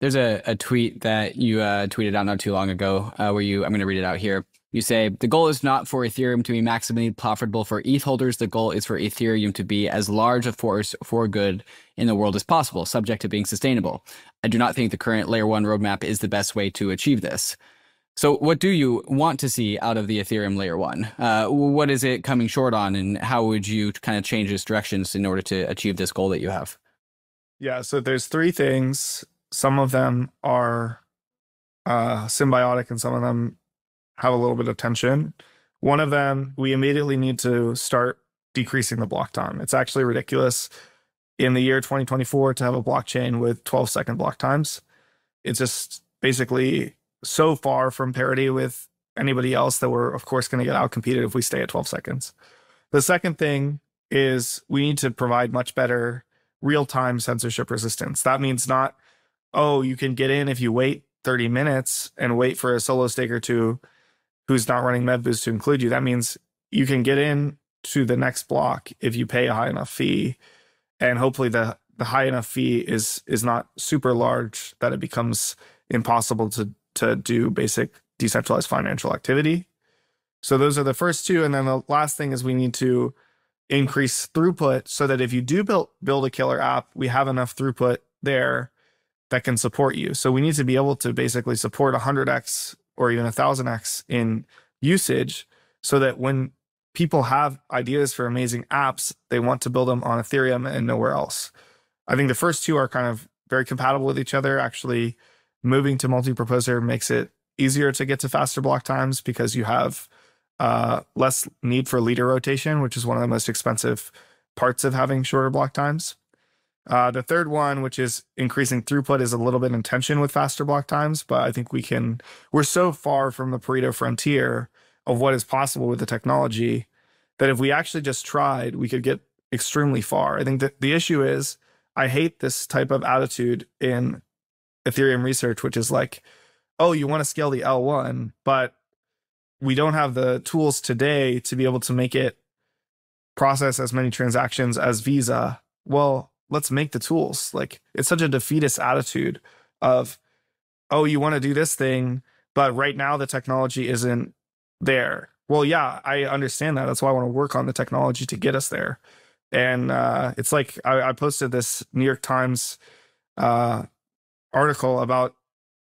There's a, a tweet that you uh, tweeted out not too long ago uh, where you, I'm going to read it out here. You say, the goal is not for Ethereum to be maximally profitable for ETH holders. The goal is for Ethereum to be as large a force for good in the world as possible, subject to being sustainable. I do not think the current layer one roadmap is the best way to achieve this. So, what do you want to see out of the Ethereum layer one? Uh, what is it coming short on, and how would you kind of change its directions in order to achieve this goal that you have? Yeah, so there's three things. Some of them are uh, symbiotic, and some of them have a little bit of tension. One of them, we immediately need to start decreasing the block time. It's actually ridiculous in the year 2024 to have a blockchain with 12 second block times. It's just basically so far from parity with anybody else that we're, of course, going to get outcompeted if we stay at 12 seconds. The second thing is we need to provide much better real time censorship resistance. That means not, oh, you can get in if you wait 30 minutes and wait for a solo stake or two who's not running MEV-Boost to include you. That means you can get in to the next block if you pay a high enough fee, and hopefully the the high enough fee is is not super large that it becomes impossible to to do basic decentralized financial activity. So those are the first two, and then the last thing is we need to increase throughput so that if you do build build a killer app, we have enough throughput there that can support you. So we need to be able to basically support 100x or even thousand X in usage so that when people have ideas for amazing apps, they want to build them on Ethereum and nowhere else. I think the first two are kind of very compatible with each other. Actually, moving to multi-proposer makes it easier to get to faster block times because you have uh, less need for leader rotation, which is one of the most expensive parts of having shorter block times. Uh, the third one, which is increasing throughput, is a little bit in tension with faster block times, but I think we can, we're so far from the Pareto frontier of what is possible with the technology that if we actually just tried, we could get extremely far. I think that the issue is I hate this type of attitude in Ethereum research, which is like, oh, you want to scale the L1, but we don't have the tools today to be able to make it process as many transactions as Visa. Well, let's make the tools. Like it's such a defeatist attitude of, oh, you want to do this thing, but right now the technology isn't there. Well, yeah, I understand that. That's why I want to work on the technology to get us there. And uh, it's like I, I, posted this New York Times uh, article about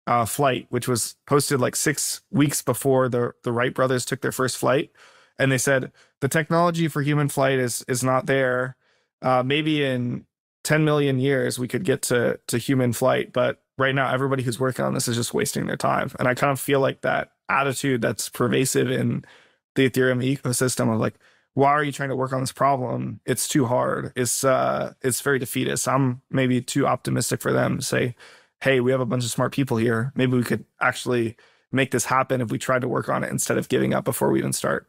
uh, flight, which was posted like six weeks before the the Wright brothers took their first flight, and they said the technology for human flight is is not there. Uh, maybe in 10 million years we could get to to human flight but right now everybody who's working on this is just wasting their time. And i kind of feel like that attitude that's pervasive in the ethereum ecosystem of like why are you trying to work on this problem? It's too hard. It's uh it's very defeatist. I'm maybe too optimistic for them to say hey we have a bunch of smart people here. Maybe we could actually make this happen if we tried to work on it instead of giving up before we even start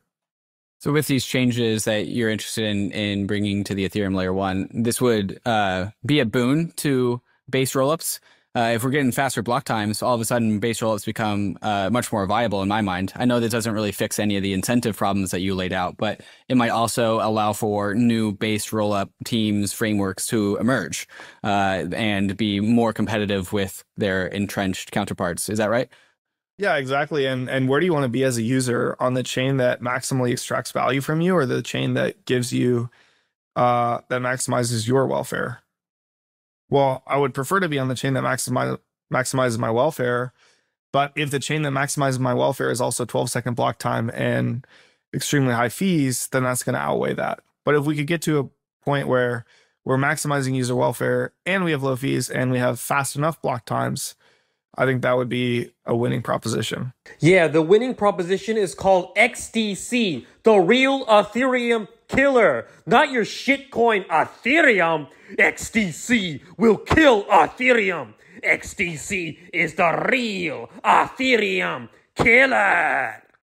so with these changes that you're interested in in bringing to the Ethereum layer one, this would uh, be a boon to base rollups. Uh, if we're getting faster block times, all of a sudden base rollups become uh, much more viable in my mind. I know this doesn't really fix any of the incentive problems that you laid out, but it might also allow for new base rollup teams, frameworks to emerge uh, and be more competitive with their entrenched counterparts. Is that right? Yeah, exactly. And and where do you want to be as a user on the chain that maximally extracts value from you or the chain that gives you uh that maximizes your welfare? Well, I would prefer to be on the chain that maximize, maximizes my welfare, but if the chain that maximizes my welfare is also 12 second block time and extremely high fees, then that's going to outweigh that. But if we could get to a point where we're maximizing user welfare and we have low fees and we have fast enough block times, I think that would be a winning proposition. Yeah, the winning proposition is called XDC, the real Ethereum killer, not your shitcoin Ethereum. XDC will kill Ethereum. XDC is the real Ethereum killer.